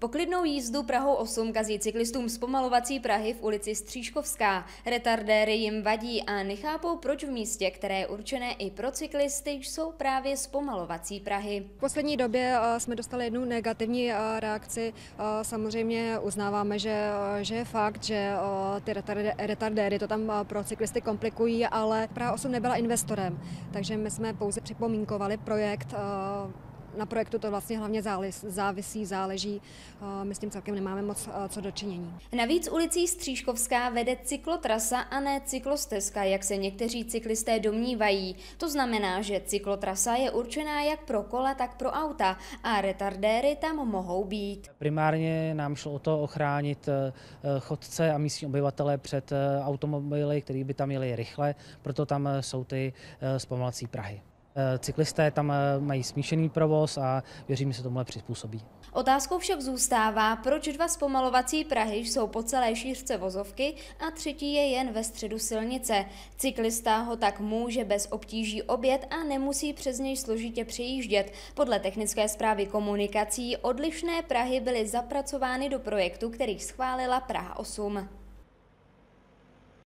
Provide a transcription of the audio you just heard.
Poklidnou jízdu Prahou 8 kazí cyklistům zpomalovací Prahy v ulici Stříškovská. Retardéry jim vadí a nechápou, proč v místě, které je určené i pro cyklisty, jsou právě zpomalovací Prahy. V poslední době eh, jsme dostali jednu negativní eh, reakci. Eh, samozřejmě uznáváme, že, že je fakt, že ty retardéry to tam pro cyklisty komplikují, ale Praha 8 nebyla investorem, takže my jsme pouze připomínkovali projekt na projektu to vlastně hlavně závisí, záleží. My s tím celkem nemáme moc co dočinění. Navíc ulicí Stříškovská vede cyklotrasa a ne cyklostezka, jak se někteří cyklisté domnívají. To znamená, že cyklotrasa je určená jak pro kola, tak pro auta a retardéry tam mohou být. Primárně nám šlo o to ochránit eh, chodce a místní obyvatele před eh, automobily, který by tam jeli rychle, proto tam eh, jsou ty zpomalací Prahy. Eh, cyklisté tam eh, mají smíšený provoz a věřím, že se tomuhle přizpůsobí. Otázkou však zůstává, proč dva zpomalovací Prahy jsou po celé šířce vozovky a třetí je jen ve středu silnice. Cyklista ho tak může bez obtíží obět a nemusí přes něj složitě přejíždět. Podle technické zprávy komunikací odlišné Prahy byly zapracovány do projektu, který schválila Praha 8.